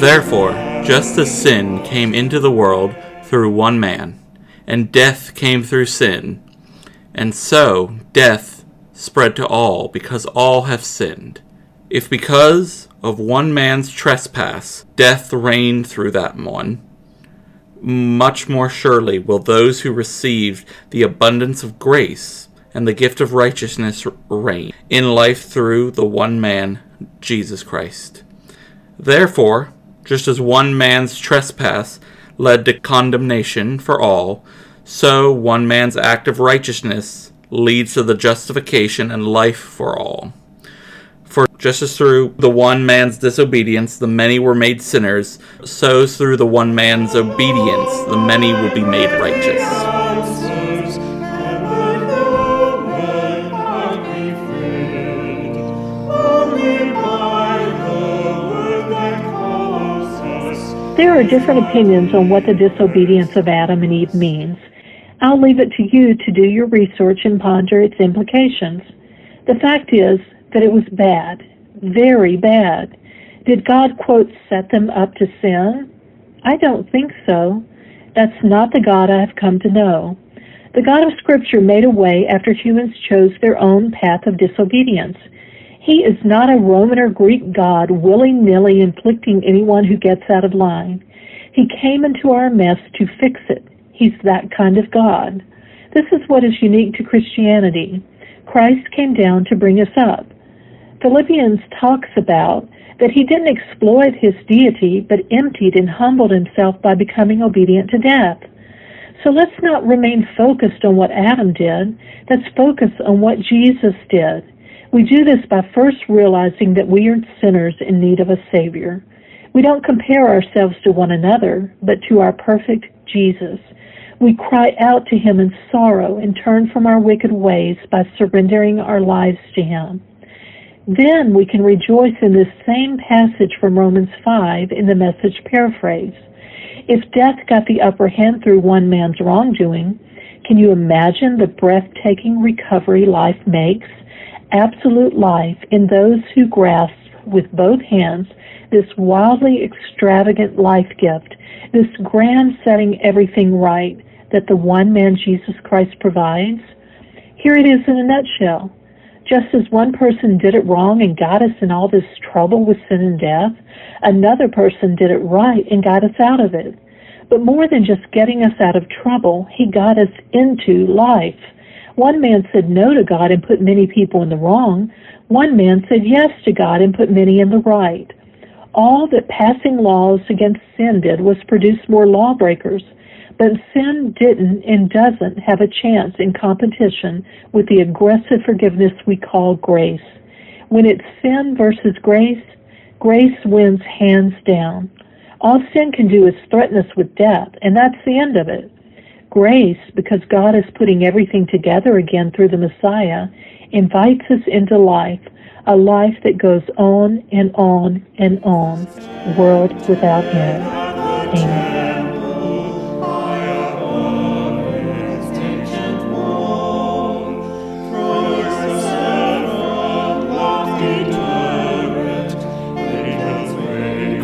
Therefore, just as sin came into the world through one man, and death came through sin, and so death spread to all because all have sinned. If because of one man's trespass death reigned through that one, much more surely will those who received the abundance of grace and the gift of righteousness reign in life through the one man, Jesus Christ. Therefore, just as one man's trespass led to condemnation for all, so one man's act of righteousness leads to the justification and life for all. For just as through the one man's disobedience the many were made sinners, so through the one man's obedience the many will be made righteous. There are different opinions on what the disobedience of Adam and Eve means. I'll leave it to you to do your research and ponder its implications. The fact is that it was bad, very bad. Did God, quote, set them up to sin? I don't think so. That's not the God I have come to know. The God of Scripture made a way after humans chose their own path of disobedience. He is not a Roman or Greek God willy nilly inflicting anyone who gets out of line. He came into our mess to fix it. He's that kind of God. This is what is unique to Christianity. Christ came down to bring us up. Philippians talks about that he didn't exploit his deity, but emptied and humbled himself by becoming obedient to death. So let's not remain focused on what Adam did. Let's focus on what Jesus did. We do this by first realizing that we are sinners in need of a Savior. We don't compare ourselves to one another, but to our perfect Jesus. We cry out to Him in sorrow and turn from our wicked ways by surrendering our lives to Him. Then we can rejoice in this same passage from Romans 5 in the message paraphrase. If death got the upper hand through one man's wrongdoing, can you imagine the breathtaking recovery life makes? Absolute life in those who grasp with both hands this wildly extravagant life gift, this grand setting everything right that the one man Jesus Christ provides? Here it is in a nutshell. Just as one person did it wrong and got us in all this trouble with sin and death, another person did it right and got us out of it. But more than just getting us out of trouble, he got us into life. One man said no to God and put many people in the wrong. One man said yes to God and put many in the right. All that passing laws against sin did was produce more lawbreakers. But sin didn't and doesn't have a chance in competition with the aggressive forgiveness we call grace. When it's sin versus grace, grace wins hands down. All sin can do is threaten us with death, and that's the end of it. Grace, because God is putting everything together again through the Messiah, invites us into life, a life that goes on and on and on, world without end. Amen.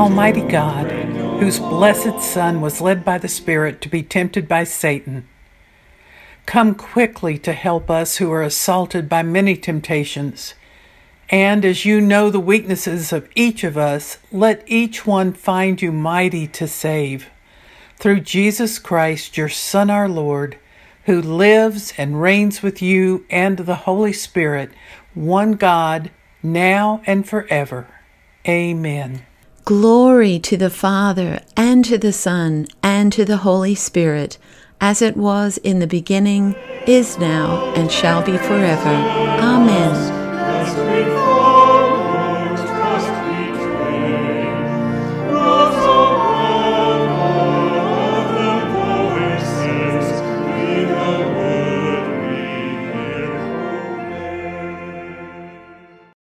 Almighty God, whose blessed Son was led by the Spirit to be tempted by Satan, come quickly to help us who are assaulted by many temptations. And as you know the weaknesses of each of us, let each one find you mighty to save. Through Jesus Christ, your Son, our Lord, who lives and reigns with you and the Holy Spirit, one God, now and forever. Amen. Glory to the Father, and to the Son, and to the Holy Spirit, as it was in the beginning, is now, and shall be forever. Amen.